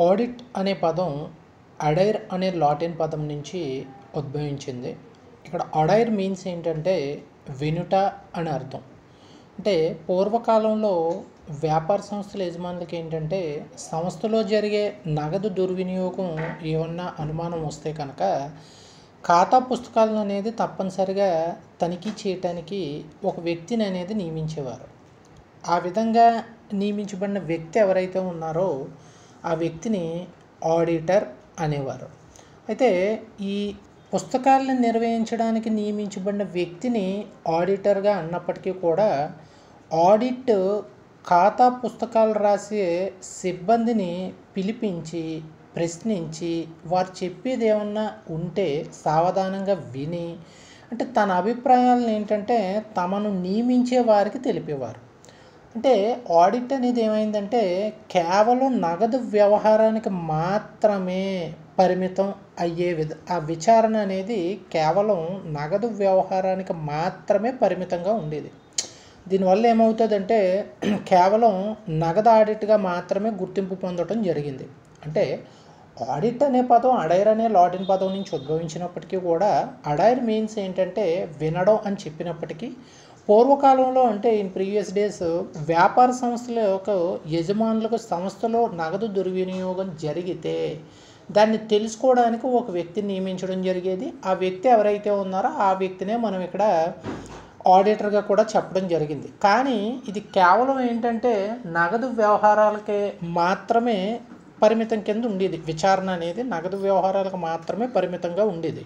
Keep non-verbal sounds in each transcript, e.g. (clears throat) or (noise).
Audit అనే పదం అడైర్ అనే లాటిన్ పదం నుంచి ఉద్భవించింది. ఇక్కడ అడైర్ మీన్స్ ఏంటంటే వినుట అని అర్థం. అంటే పూర్వకాలంలో వ్యాపార సంస్థల యజమానులకి ఏంటంటే సంస్థలో జరిగే నగదు దుర్వినియోగం ఏమన్నా అనుమానం వస్తే కనుక ఖాతా పుస్తకాలను అనేది తప్పనిసరిగా తనిఖీ చేయటానికి ఒక వ్యక్తిని అనేది నియమించేవారు. ఆ విధంగా నియమించబడిన వ్యక్తి ఎవరైతే ఉన్నారో ఆ వ్యక్తిని ఆడిటర్ అనేవారు. అయితే ఈ పుస్తకాలను నిర్వహించడానికి నియమించబడిన వ్యక్తిని ఆడిటర్గా అన్నప్పటికీ కూడా ఆడిట్ ఖాతా పుస్తకాలు రాసే సిబ్బందిని పిలిపించి ప్రశ్నించి వారు చెప్పేది ఏమన్నా ఉంటే సావధానంగా విని అంటే తన అభిప్రాయాలను ఏంటంటే తమను నియమించే వారికి తెలిపేవారు. అంటే ఆడిట్ అనేది ఏమైందంటే కేవలం నగదు వ్యవహారానికి మాత్రమే పరిమితం అయ్యే విధ ఆ విచారణ అనేది కేవలం నగదు వ్యవహారానికి మాత్రమే పరిమితంగా ఉండేది. దీనివల్ల ఏమవుతుందంటే (clears throat) కేవలం నగదు ఆడిట్గా మాత్రమే గుర్తింపు పొందడం జరిగింది. అంటే ఆడిట్ అనే పదం అడైర్ అనే లాటిన్ పదం నుంచి ఉద్భవించినప్పటికీ కూడా అడైర్ మీన్స్ ఏంటంటే వినడం అని చెప్పినప్పటికీ పూర్వకాలంలో అంటే ఇన్ ప్రీవియస్ డేస్ వ్యాపార సంస్థల యొక్క యజమానులకు సంస్థలో నగదు దుర్వినియోగం జరిగితే దాన్ని తెలుసుకోవడానికి ఒక వ్యక్తిని నియమించడం జరిగేది. ఆ వ్యక్తి ఎవరైతే ఉన్నారో ఆ వ్యక్తినే మనం ఇక్కడ ఆడిటర్గా కూడా చెప్పడం జరిగింది. కానీ ఇది కేవలం ఏంటంటే నగదు వ్యవహారాలకే మాత్రమే పరిమితం కింద ఉండేది. విచారణ అనేది నగదు వ్యవహారాలకు మాత్రమే పరిమితంగా ఉండేది.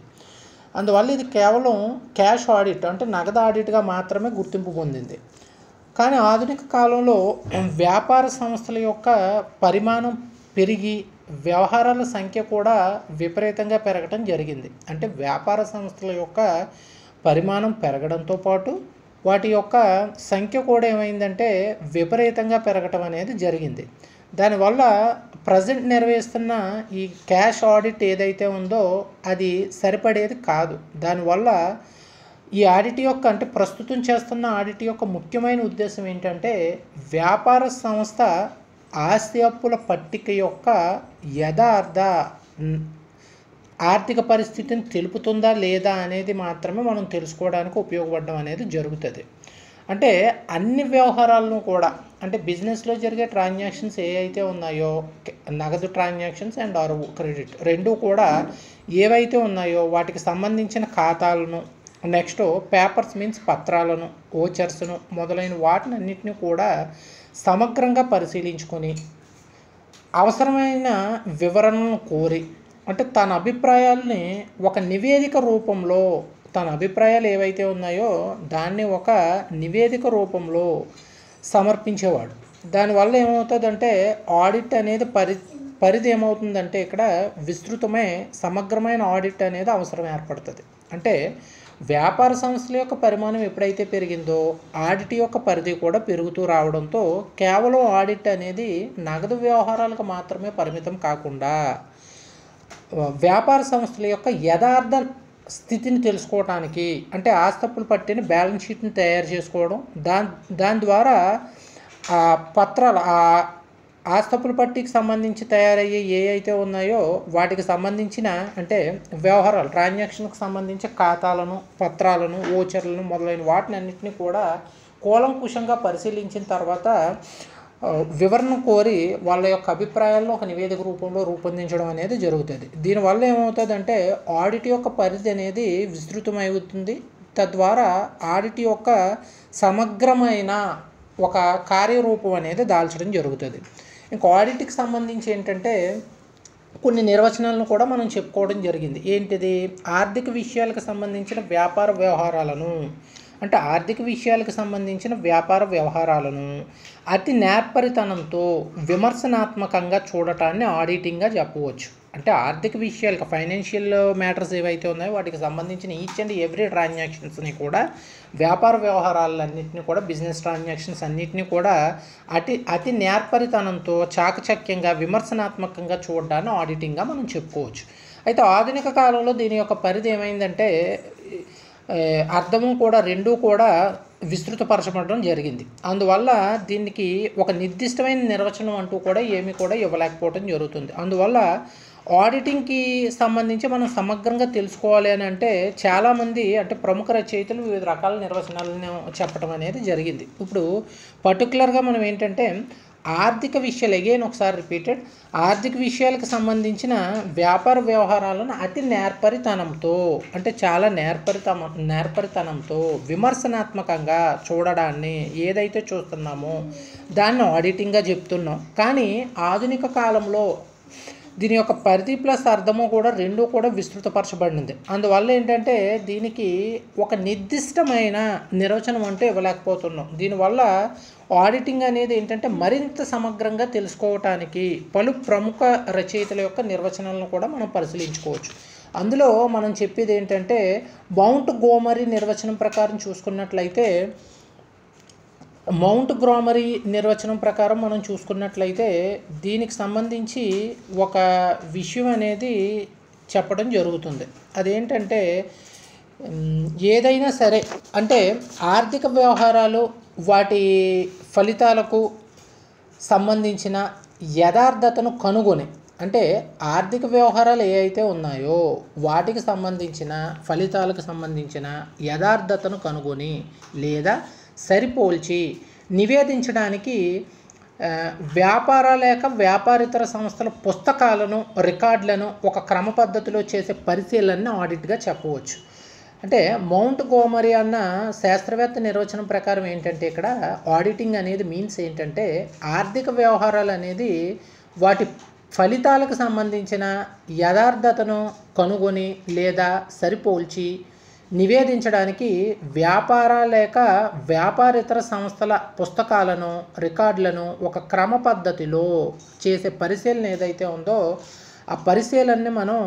అందువల్ల ఇది కేవలం క్యాష్ ఆడిట్ అంటే నగదు ఆడిట్గా మాత్రమే గుర్తింపు పొందింది. కానీ ఆధునిక కాలంలో వ్యాపార సంస్థల యొక్క పరిమాణం పెరిగి వ్యవహారాల సంఖ్య కూడా విపరీతంగా పెరగడం జరిగింది. అంటే వ్యాపార సంస్థల యొక్క పరిమాణం పెరగడంతో పాటు వాటి యొక్క సంఖ్య కూడా ఏమైందంటే విపరీతంగా పెరగటం అనేది జరిగింది. దానివల్ల ప్రజెంట్ నిర్వహిస్తున్న ఈ క్యాష్ ఆడిట్ ఏదైతే ఉందో అది సరిపడేది కాదు. దానివల్ల ఈ ఆడిట్ యొక్క అంటే ప్రస్తుతం చేస్తున్న ఆడిట్ యొక్క ముఖ్యమైన ఉద్దేశం ఏంటంటే వ్యాపార సంస్థ ఆస్తి అప్పుల పట్టిక యొక్క యథార్థ ఆర్థిక పరిస్థితిని తెలుపుతుందా లేదా అనేది మాత్రమే మనం తెలుసుకోవడానికి ఉపయోగపడడం అనేది జరుగుతుంది. అంటే అన్ని వ్యవహారాలను కూడా అంటే బిజినెస్లో జరిగే ట్రాన్సాక్షన్స్ ఏ అయితే ఉన్నాయో నగదు ట్రాన్సాక్షన్స్ అండ్ ఆర్ క్రెడిట్ రెండు కూడా ఏవైతే ఉన్నాయో వాటికి సంబంధించిన ఖాతాలను నెక్స్ట్ పేపర్స్ మీన్స్ పత్రాలను ఓచర్స్ను మొదలైన వాటిని అన్నిటిని కూడా సమగ్రంగా పరిశీలించుకొని అవసరమైన వివరణను కోరి అంటే తన అభిప్రాయాల్ని ఒక నివేదిక రూపంలో తన అభిప్రాయాలు ఏవైతే ఉన్నాయో దాన్ని ఒక నివేదిక రూపంలో సమర్పించేవాడు. దానివల్ల ఏమవుతుందంటే ఆడిట్ అనేది పరి పరిధి ఏమవుతుందంటే ఇక్కడ విస్తృతమే సమగ్రమైన ఆడిట్ అనేది అవసరం ఏర్పడుతుంది. అంటే వ్యాపార సంస్థల యొక్క పరిమాణం ఎప్పుడైతే పెరిగిందో ఆడిట్ యొక్క పరిధి కూడా పెరుగుతూ రావడంతో కేవలం ఆడిట్ అనేది నగదు వ్యవహారాలకు మాత్రమే పరిమితం కాకుండా వ్యాపార సంస్థల యొక్క యథార్థ స్థితిని తెలుసుకోవడానికి అంటే ఆస్తప్పులు పట్టిన బ్యాలెన్స్ షీట్ని తయారు చేసుకోవడం దాని దాని ద్వారా ఆ పత్రాలు ఆ ఆస్తప్పుల పట్టికి సంబంధించి తయారయ్యే ఏ అయితే ఉన్నాయో వాటికి సంబంధించిన అంటే వ్యవహారాలు ట్రాన్సాక్షన్కి సంబంధించి ఖాతాలను పత్రాలను ఓచర్లను మొదలైన వాటిని అన్నింటినీ కూడా కూలంకుషంగా పరిశీలించిన తర్వాత వివరణ కోరి వాళ్ళ యొక్క అభిప్రాయాల్లో ఒక నివేదిక రూపంలో రూపొందించడం అనేది జరుగుతుంది. దీనివల్ల ఏమవుతుందంటే ఆడిట్ యొక్క పరిధి అనేది విస్తృతమవుతుంది. తద్వారా ఆడిట్ యొక్క సమగ్రమైన ఒక కార్యరూపం అనేది దాల్చడం జరుగుతుంది. ఇంకా ఆడిట్కి సంబంధించి ఏంటంటే కొన్ని నిర్వచనాలను కూడా మనం చెప్పుకోవడం జరిగింది. ఏంటిది? ఆర్థిక విషయాలకు సంబంధించిన వ్యాపార వ్యవహారాలను. అంటే ఆర్థిక విషయాలకు సంబంధించిన వ్యాపార వ్యవహారాలను అతి నేర్పరితనంతో విమర్శనాత్మకంగా చూడటాన్ని ఆడిటింగ్గా చెప్పవచ్చు. అంటే ఆర్థిక విషయాలకు ఫైనాన్షియల్ మ్యాటర్స్ ఏవైతే ఉన్నాయో వాటికి సంబంధించిన ఈచ్ అండ్ ఎవ్రీ ట్రాన్సాక్షన్స్ని కూడా వ్యాపార వ్యవహారాలన్నింటినీ కూడా బిజినెస్ ట్రాన్సాక్షన్స్ అన్నిటినీ కూడా అతి అతి నేర్పరితనంతో చాకచక్యంగా విమర్శనాత్మకంగా చూడడాన్ని ఆడిటింగ్గా మనం చెప్పుకోవచ్చు. అయితే ఆధునిక కాలంలో దీని యొక్క పరిధి ఏమైందంటే అర్థము కూడా రెండూ కూడా విస్తృతపరచబడడం జరిగింది. అందువల్ల దీనికి ఒక నిర్దిష్టమైన నిర్వచనం అంటూ కూడా ఏమీ కూడా ఇవ్వలేకపోవడం జరుగుతుంది. అందువల్ల ఆడిటింగ్కి సంబంధించి మనం సమగ్రంగా తెలుసుకోవాలి అని అంటే చాలామంది అంటే ప్రముఖ రచయితలు వివిధ రకాల నిర్వచనాలను చెప్పడం అనేది జరిగింది. ఇప్పుడు పర్టికులర్గా మనం ఏంటంటే ఆర్థిక విషయాలు అగైన్ ఒకసారి రిపీటెడ్ ఆర్థిక విషయాలకు సంబంధించిన వ్యాపార వ్యవహారాలను అతి నేర్పరితనంతో అంటే చాలా నేర్పరితమ నేర్పరితనంతో విమర్శనాత్మకంగా చూడడాన్ని ఏదైతే చూస్తున్నామో దాన్ని ఆడిటింగ్గా చెప్తున్నాం. కానీ ఆధునిక కాలంలో దీని యొక్క పరిధి ప్లస్ అర్థము కూడా రెండు కూడా విస్తృతపరచబడింది అందువల్ల ఏంటంటే దీనికి ఒక నిర్దిష్టమైన నిర్వచనం అంటే ఇవ్వలేకపోతున్నాం. దీనివల్ల ఆడిటింగ్ అనేది ఏంటంటే మరింత సమగ్రంగా తెలుసుకోవటానికి పలు ప్రముఖ రచయితల యొక్క నిర్వచనాలను కూడా మనం పరిశీలించుకోవచ్చు. అందులో మనం చెప్పేది ఏంటంటే బౌంట్ గోమరి నిర్వచనం ప్రకారం చూసుకున్నట్లయితే మౌంట్ గ్రామరీ నిర్వచనం ప్రకారం మనం చూసుకున్నట్లయితే దీనికి సంబంధించి ఒక విషయం అనేది చెప్పడం జరుగుతుంది. అదేంటంటే ఏదైనా సరే అంటే ఆర్థిక వ్యవహారాలు వాటి ఫలితాలకు సంబంధించిన యథార్థతను కనుగొని అంటే ఆర్థిక వ్యవహారాలు ఏ అయితే ఉన్నాయో వాటికి సంబంధించిన ఫలితాలకు సంబంధించిన యథార్థతను కనుగొని లేదా సరిపోల్చి నివేదించడానికి వ్యాపార లేక వ్యాపారేతర సంస్థల పుస్తకాలను రికార్డులను ఒక క్రమ పద్ధతిలో చేసే పరిశీలనని ఆడిట్గా చెప్పవచ్చు. అంటే మౌంట్ గోమరి అన్న శాస్త్రవేత్త నిర్వచనం ప్రకారం ఏంటంటే ఇక్కడ ఆడిటింగ్ అనేది మీన్స్ ఏంటంటే ఆర్థిక వ్యవహారాలు అనేది వాటి ఫలితాలకు సంబంధించిన యథార్థతను కనుగొని లేదా సరిపోల్చి నివేదించడానికి వ్యాపార లేక వ్యాపారేతర సంస్థల పుస్తకాలను రికార్డులను ఒక క్రమ పద్ధతిలో చేసే పరిశీలన ఏదైతే ఉందో ఆ పరిశీలనని మనం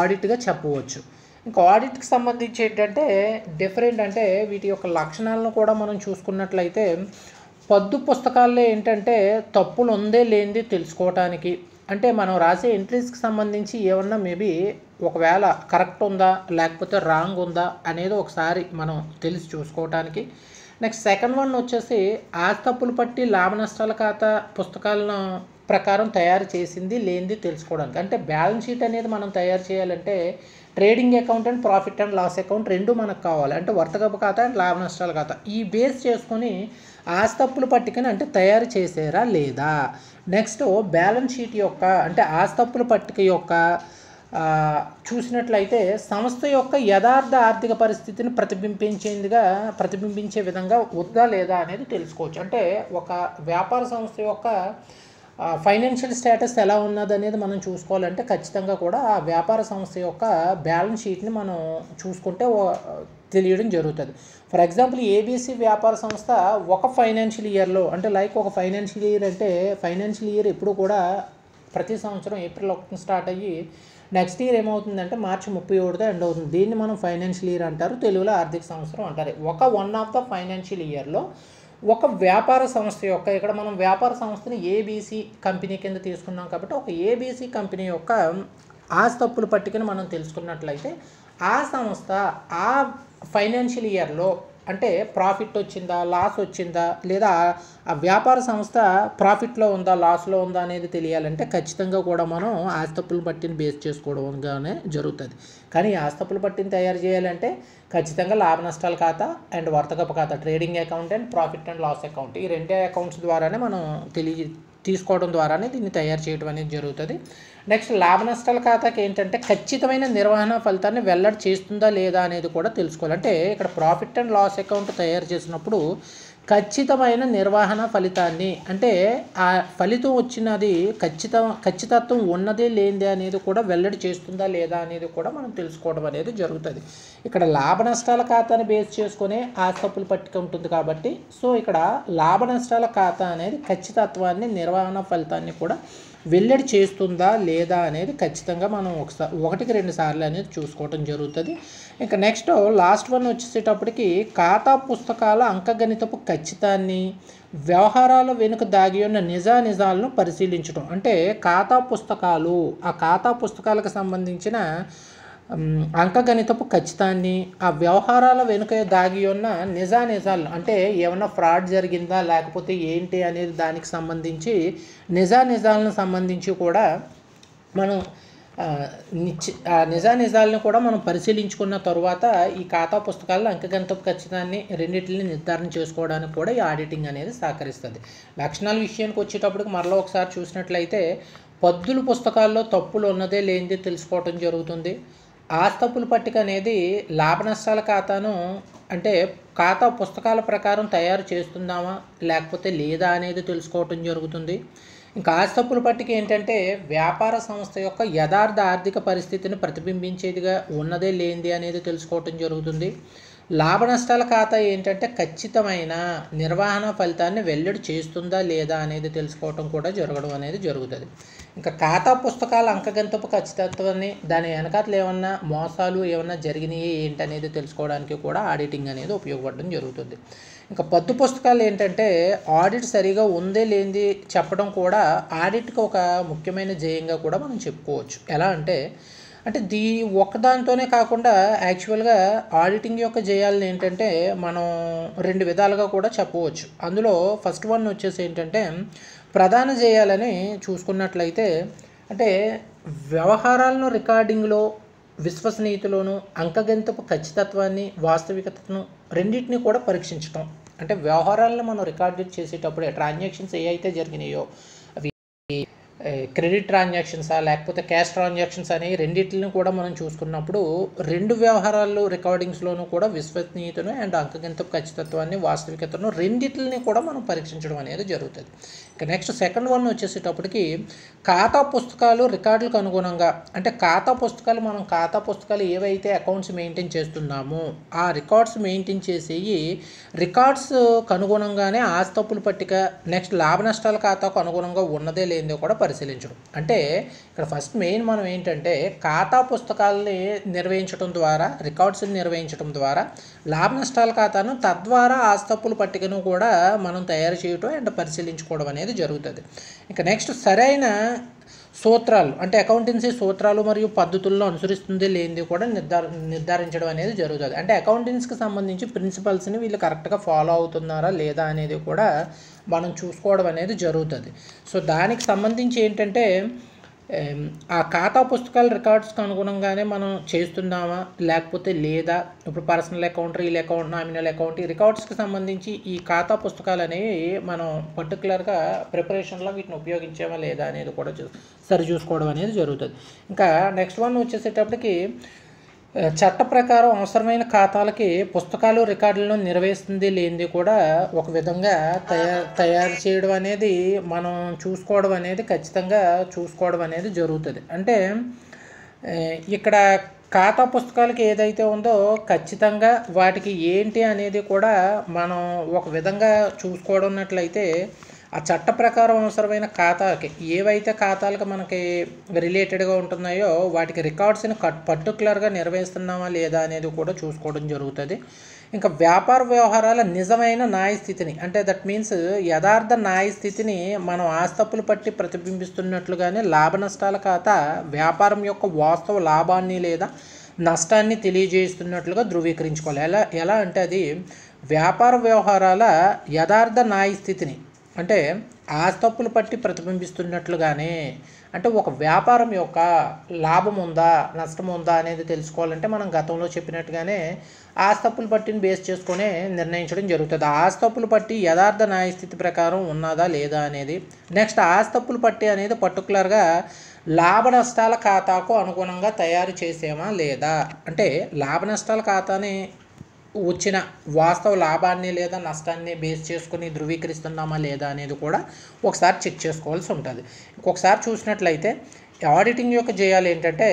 ఆడిట్గా చెప్పవచ్చు. ఇంకా ఆడిట్కి సంబంధించి ఏంటంటే డిఫరెంట్ అంటే వీటి యొక్క లక్షణాలను కూడా మనం చూసుకున్నట్లయితే పద్దు పుస్తకాల్లో ఏంటంటే తప్పులు ఉందే లేనిది తెలుసుకోవటానికి. అంటే మనం రాసే ఎంట్రీస్కి సంబంధించి ఏమన్నా మేబీ ఒకవేళ కరెక్ట్ ఉందా లేకపోతే రాంగ్ ఉందా అనేది ఒకసారి మనం తెలిసి చూసుకోవటానికి. నెక్స్ట్ సెకండ్ వన్ వచ్చేసి ఆస్తప్పులు పట్టి లాభ నష్టాల ఖాతా పుస్తకాలను ప్రకారం తయారు చేసింది లేనిది తెలుసుకోవడానికి. అంటే బ్యాలెన్స్ షీట్ అనేది మనం తయారు చేయాలంటే trading account and profit and loss account రెండు మనకు కావాలి. అంటే వర్తకపు ఖాతా అండ్ లాభ నష్టాల ఖాతా. ఈ బేస్ చేసుకొని ఆస్తప్పుల పట్టికని అంటే తయారు చేసారా లేదా? నెక్స్ట్ బ్యాలెన్స్ షీట్ యొక్క అంటే ఆస్తప్పుల పట్టిక యొక్క చూసినట్లయితే సంస్థ యొక్క యథార్థ ఆర్థిక పరిస్థితిని ప్రతిబింబించేందుగా ప్రతిబింబించే విధంగా ఉందా లేదా అనేది తెలుసుకోవచ్చు. అంటే ఒక వ్యాపార సంస్థ యొక్క ఫైనాన్షియల్ స్టేటస్ ఎలా ఉన్నది అనేది మనం చూసుకోవాలంటే ఖచ్చితంగా కూడా ఆ వ్యాపార సంస్థ యొక్క బ్యాలెన్స్ షీట్ని మనం చూసుకుంటే తెలియడం జరుగుతుంది. ఫర్ ఎగ్జాంపుల్ ఏబీసీ వ్యాపార సంస్థ ఒక ఫైనాన్షియల్ ఇయర్లో అంటే లైక్ ఒక ఫైనాన్షియల్ ఇయర్ అంటే ఫైనాన్షియల్ ఇయర్ ఎప్పుడు కూడా ప్రతి సంవత్సరం ఏప్రిల్ ఒకటి స్టార్ట్ అయ్యి నెక్స్ట్ ఇయర్ ఏమవుతుందంటే మార్చి ముప్పై ఒకటితో ఎండ్ అవుతుంది. దీన్ని మనం ఫైనాన్షియల్ ఇయర్ అంటారు తెలుగులో ఆర్థిక సంవత్సరం అంటారు. ఒక వన్ ఆఫ్ ద ఫైనాన్షియల్ ఇయర్లో ఒక వ్యాపార సంస్థ యొక్క ఇక్కడ మనం వ్యాపార సంస్థని ఏబీసీ కంపెనీ కింద తీసుకున్నాం కాబట్టి ఒక ఏబీసీ కంపెనీ యొక్క ఆస్తప్పులు పట్టుకుని మనం తెలుసుకున్నట్లయితే ఆ సంస్థ ఆ ఫైనాన్షియల్ ఇయర్లో అంటే ప్రాఫిట్ వచ్చిందా లాస్ వచ్చిందా లేదా ఆ వ్యాపార సంస్థ ప్రాఫిట్లో ఉందా లాస్లో ఉందా అనేది తెలియాలంటే ఖచ్చితంగా కూడా మనం ఆస్తపులు పట్టిని బేస్ చేసుకోవడంగానే జరుగుతుంది. కానీ ఆస్తపులు బట్టిని పట్టిని తయారు చేయాలంటే ఖచ్చితంగా లాభ నష్టాల ఖాతా అండ్ వర్తకపు ఖాతా trading account and profit and loss account ఈ రెండే అకౌంట్స్ ద్వారానే మనం తెలియ తీసుకోవడం ద్వారానే దీన్ని తయారు చేయడం అనేది జరుగుతుంది. నెక్స్ట్ లాభ నష్టాల ఖాతాకి ఏంటంటే ఖచ్చితమైన నిర్వహణ ఫలితాన్ని వెల్లడి చేస్తుందా లేదా అనేది కూడా తెలుసుకోవాలి. అంటే ఇక్కడ ప్రాఫిట్ అండ్ లాస్ అకౌంట్ తయారు చేసినప్పుడు ఖచ్చితమైన నిర్వహణ ఫలితాన్ని అంటే ఆ ఫలితం వచ్చినది ఖచ్చిత ఖచ్చితత్వం ఉన్నదే లేనిదే అనేది కూడా వెల్లడి చేస్తుందా లేదా అనేది కూడా మనం తెలుసుకోవడం అనేది జరుగుతుంది. ఇక్కడ లాభ నష్టాల ఖాతాని బేస్ చేసుకునే ఆస్తప్పులు పట్టిక ఉంటుంది కాబట్టి సో ఇక్కడ లాభ నష్టాల ఖాతా అనేది ఖచ్చితత్వాన్ని నిర్వహణ ఫలితాన్ని కూడా వెల్లడి చేస్తుందా లేదా అనేది ఖచ్చితంగా మనం ఒకసారి ఒకటికి రెండు సార్లు అనేది చూసుకోవటం జరుగుతుంది. ఇంకా నెక్స్ట్ లాస్ట్ వన్ వచ్చేసేటప్పటికి ఖాతా పుస్తకాల అంకగణితపు ఖచ్చితాన్ని వ్యవహారాల వెనుక దాగి ఉన్న నిజా నిజాలను పరిశీలించడం అంటే ఖాతా పుస్తకాలు ఆ ఖాతా పుస్తకాలకు సంబంధించిన అంకగణితపు ఖచ్చితాన్ని ఆ వ్యవహారాల వెనుక దాగి ఉన్న నిజా నిజాలు అంటే ఏమన్నా ఫ్రాడ్ జరిగిందా లేకపోతే ఏంటి అనేది దానికి సంబంధించి నిజా నిజాలను సంబంధించి కూడా మనం ఆ, నిశ్చి ఆ నిజా నిజాలను కూడా మనం పరిశీలించుకున్న తరువాత ఈ ఖాతా పుస్తకాల్లో అంకగంతపు ఖచ్చితాన్ని రెండింటిని నిర్ధారణ చేసుకోవడానికి కూడా ఈ ఆడిటింగ్ అనేది సహకరిస్తుంది. లక్షణాల విషయానికి వచ్చేటప్పటికి మరలా ఒకసారి చూసినట్లయితే పద్దుల పుస్తకాల్లో తప్పులు ఉన్నదే లేనిదే తెలుసుకోవటం జరుగుతుంది. ఆస్తప్పుల పట్టిక అనేది లాభ నష్టాల ఖాతాను అంటే ఖాతా పుస్తకాల ప్రకారం తయారు చేస్తున్నామా లేకపోతే లేదా అనేది తెలుసుకోవటం జరుగుతుంది. ఇంకా ఆస్తప్పుల పట్టిక ఏంటంటే వ్యాపార సంస్థ యొక్క యథార్థ ఆర్థిక పరిస్థితిని ప్రతిబింబించేదిగా ఉన్నదే లేనిది అనేది తెలుసుకోవటం జరుగుతుంది. లాభ నష్టాల ఖాతా ఏంటంటే ఖచ్చితమైన నిర్వహణ ఫలితాన్ని వెల్లడి చేస్తుందా లేదా అనేది తెలుసుకోవటం కూడా జరగడం అనేది జరుగుతుంది. ఇంకా ఖాతా పుస్తకాల అంకగంతపు ఖచ్చితత్వాన్ని దాని వెనకాతలు ఏమన్నా మోసాలు ఏమన్నా జరిగినాయి ఏంటనేది తెలుసుకోవడానికి కూడా ఆడిటింగ్ అనేది ఉపయోగపడడం జరుగుతుంది. ఇంకా పద్దు పుస్తకాలు ఏంటంటే ఆడిట్ సరిగా ఉందే లేనిది చెప్పడం కూడా ఆడిట్కి ఒక ముఖ్యమైన జయంగా కూడా మనం చెప్పుకోవచ్చు. ఎలా అంటే అంటే దీ ఒక్కదానితోనే కాకుండా యాక్చువల్గా ఆడిటింగ్ యొక్క జయాలను ఏంటంటే మనం రెండు విధాలుగా కూడా చెప్పవచ్చు. అందులో ఫస్ట్ వన్ వచ్చేసి ఏంటంటే ప్రధాన జయాలని చూసుకున్నట్లయితే అంటే వ్యవహారాలను రికార్డింగ్లో విశ్వసనీయతలోను అంకగంతపు ఖచ్చితత్వాన్ని వాస్తవికతను రెండింటిని కూడా పరీక్షించటం. అంటే వ్యవహారాలను మనం రికార్డు చేసేటప్పుడు ట్రాన్సాక్షన్స్ ఏ అయితే జరిగినాయో అవి క్రెడిట్ ట్రాన్సాక్షన్సా లేకపోతే క్యాష్ ట్రాన్సాక్షన్స్ అని రెండింటిని కూడా మనం చూసుకున్నప్పుడు రెండు వ్యవహారాలు రికార్డింగ్స్లోనూ కూడా విశ్వసనీయతను అండ్ అంకగణితపు ఖచ్చితత్వాన్ని వాస్తవికతను రెండింటిని కూడా మనం పరీక్షించడం అనేది జరుగుతుంది. ఇక నెక్స్ట్ సెకండ్ వన్ వచ్చేసేటప్పటికి ఖాతా పుస్తకాలు రికార్డులకు అనుగుణంగా అంటే ఖాతా పుస్తకాలు మనం ఖాతా పుస్తకాలు ఏవైతే అకౌంట్స్ మెయింటైన్ చేస్తున్నామో ఆ రికార్డ్స్ మెయింటైన్ చేసేయి రికార్డ్స్ అనుగుణంగానే ఆస్తప్పుల పట్టిక నెక్స్ట్ లాభ నష్టాల ఖాతాకు అనుగుణంగా ఉన్నదే లేదో కూడా పరిశీలించడం. అంటే ఇక్కడ ఫస్ట్ మెయిన్ మనం ఏంటంటే ఖాతా పుస్తకాలని నిర్వహించడం ద్వారా రికార్డ్స్ని నిర్వహించడం ద్వారా లాభ నష్టాల ఖాతాను తద్వారా ఆస్తప్పుల పట్టికను కూడా మనం తయారు చేయటం అండ్ పరిశీలించుకోవడం అనేది జరుగుతుంది. ఇంకా నెక్స్ట్ సరైన సూత్రాలు అంటే అకౌంటెన్సీ సూత్రాలు మరియు పద్ధతుల్లో అనుసరిస్తుంది లేనిది కూడా నిర్ధార నిర్ధారించడం అనేది జరుగుతుంది. అంటే అకౌంటెన్సీకి సంబంధించి ప్రిన్సిపల్స్ని వీళ్ళు కరెక్ట్గా ఫాలో అవుతున్నారా లేదా అనేది కూడా మనం చూసుకోవడం అనేది జరుగుతుంది. సో దానికి సంబంధించి ఏంటంటే ఆ ఖాతా పుస్తకాల రికార్డ్స్కి అనుగుణంగానే మనం చేస్తున్నామా? లేకపోతే లేదా? ఇప్పుడు personal account real account nominal account ఈ రికార్డ్స్కి సంబంధించి ఈ ఖాతా పుస్తకాలు అనేవి మనం పర్టికులర్గా ప్రిపరేషన్లో వీటిని ఉపయోగించామా లేదా అనేది కూడా చూ సరి చూసుకోవడం అనేది జరుగుతుంది. ఇంకా నెక్స్ట్ వన్ వచ్చేసేటప్పటికి చట్ట ప్రకారం అవసరమైన ఖాతాలకి పుస్తకాలు రికార్డులను నిర్వహిస్తుంది లేనిది కూడా ఒక విధంగా తయారు తయారు చేయడం అనేది మనం చూసుకోవడం అనేది ఖచ్చితంగా చూసుకోవడం అనేది జరుగుతుంది. అంటే ఇక్కడ ఖాతా పుస్తకాలకి ఏదైతే ఉందో ఖచ్చితంగా వాటికి ఏంటి అనేది కూడా మనం ఒక విధంగా చూసుకోవడన్నట్లయితే ఆ చట్ట ప్రకారం అవసరమైన ఖాతాకి ఏవైతే ఖాతాలకు మనకి రిలేటెడ్గా ఉంటున్నాయో వాటికి రికార్డ్స్ని కట్ పర్టికులర్గా నిర్వహిస్తున్నామా లేదా అనేది కూడా చూసుకోవడం జరుగుతుంది. ఇంకా వ్యాపార వ్యవహారాల నిజమైన న్యాయ స్థితిని అంటే దట్ మీన్స్ యథార్థ న్యాయ స్థితిని మనం ఆస్తప్పులు పట్టి ప్రతిబింబిస్తున్నట్లుగానే లాభ నష్టాల ఖాతా వ్యాపారం యొక్క వాస్తవ లాభాన్ని లేదా నష్టాన్ని తెలియజేస్తున్నట్లుగా ధృవీకరించుకోవాలి. ఎలా ఎలా అంటే అది వ్యాపార వ్యవహారాల యథార్థ న్యాయ స్థితిని అంటే ఆస్తప్పులు పట్టి ప్రతిబింబిస్తున్నట్లుగానే అంటే ఒక వ్యాపారం యొక్క లాభం ఉందా నష్టం ఉందా అనేది తెలుసుకోవాలంటే మనం గతంలో చెప్పినట్టుగానే ఆస్తప్పులు పట్టిని బేస్ చేసుకునే నిర్ణయించడం జరుగుతుంది. ఆస్తప్పులు పట్టి యథార్థ న్యాయస్థితి ప్రకారం ఉన్నదా లేదా అనేది నెక్స్ట్ ఆస్తప్పులు పట్టి అనేది పర్టికులర్గా లాభ నష్టాల ఖాతాకు అనుగుణంగా తయారు చేసేమా లేదా? అంటే లాభ నష్టాల ఖాతాని వచ్చిన వాస్తవ లాభాన్ని లేదా నష్టాన్ని బేస్ చేసుకుని ధృవీకరిస్తున్నామా లేదా అనేది కూడా ఒకసారి చెక్ చేసుకోవాల్సి ఉంటుంది. ఇంకొకసారి చూసినట్లయితే ఆడిటింగ్ యొక్క జయాలు ఏంటంటే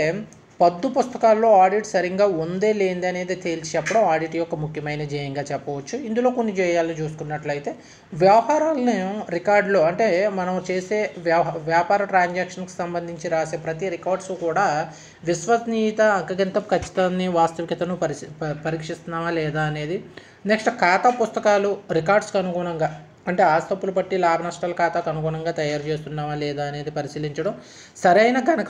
పద్దు పుస్తకాల్లో ఆడిట్ సరిగ్గా ఉందే లేనిది అనేది తేల్చి చెప్పడం ఆడిట్ యొక్క ముఖ్యమైన జయంగా చెప్పవచ్చు. ఇందులో కొన్ని జయాలను చూసుకున్నట్లయితే వ్యవహారాలను రికార్డులో అంటే మనం చేసే వ్యవ వ్యాపార ట్రాన్సాక్షన్కి సంబంధించి రాసే ప్రతి రికార్డ్స్ కూడా విశ్వసనీయత అంకగణిత ఖచ్చితాన్ని వాస్తవికతను పరిశీ పరీక్షిస్తున్నామా లేదా అనేది. నెక్స్ట్ ఖాతా పుస్తకాలు రికార్డ్స్కి అనుగుణంగా అంటే ఆస్తప్పులు పట్టి లాభ నష్టాల ఖాతాకు అనుగుణంగా తయారు చేస్తున్నామా లేదా అనేది పరిశీలించడం సరైన కనక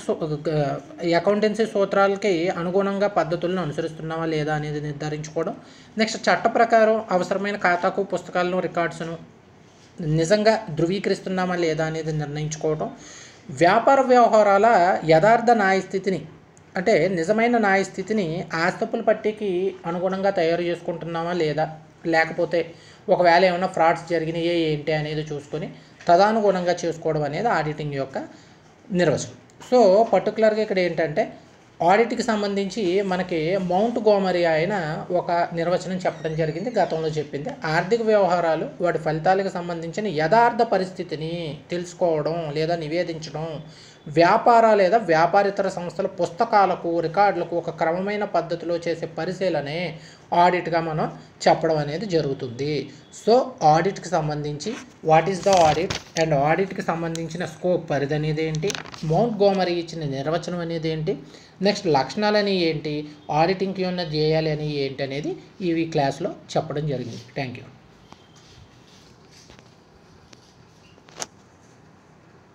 అకౌంటెన్సీ సూత్రాలకి అనుగుణంగా పద్ధతులను అనుసరిస్తున్నామా లేదా అనేది నిర్ధారించుకోవడం. నెక్స్ట్ చట్ట ప్రకారం అవసరమైన ఖాతాకు పుస్తకాలను రికార్డ్స్ను నిజంగా ధృవీకరిస్తున్నామా లేదా అనేది నిర్ణయించుకోవడం. వ్యాపార వ్యవహారాల యథార్థ న్యాయస్థితిని అంటే నిజమైన న్యాయస్థితిని ఆస్తపుల పట్టికి అనుగుణంగా తయారు చేసుకుంటున్నామా లేదా లేకపోతే ఒకవేళ ఏమైనా ఫ్రాడ్స్ జరిగినాయే ఏంటి అనేది చూసుకొని తదానుగుణంగా చేసుకోవడం అనేది ఆడిటింగ్ యొక్క నిర్వచనం. సో పర్టికులర్గా ఇక్కడ ఏంటంటే ఆడిట్కి సంబంధించి మనకి మౌంట్ గోమరి ఆయన ఒక నిర్వచనం చెప్పడం జరిగింది గతంలో చెప్పింది. ఆర్థిక వ్యవహారాలు వాటి ఫలితాలకు సంబంధించిన యథార్థ పరిస్థితిని తెలుసుకోవడం లేదా నివేదించడం వ్యాపార లేదా వ్యాపారేతర సంస్థల పుస్తకాలకు రికార్డులకు ఒక క్రమమైన పద్ధతిలో చేసే పరిశీలనే ఆడిట్గా మనం చెప్పడం అనేది జరుగుతుంది. సో ఆడిట్కి సంబంధించి what is the audit and ఆడిట్కి సంబంధించిన స్కోప్ పరిధి అనేది ఏంటి? మౌంట్ గోమరీ ఇచ్చిన నిర్వచనం అనేది ఏంటి? నెక్స్ట్ లక్షణాలు అనేవి ఏంటి ఆడిటింగ్కి ఉన్న ధ్యేయాలు అనేవి ఏంటి అనేది ఇవి క్లాస్లో చెప్పడం జరిగింది. Thank you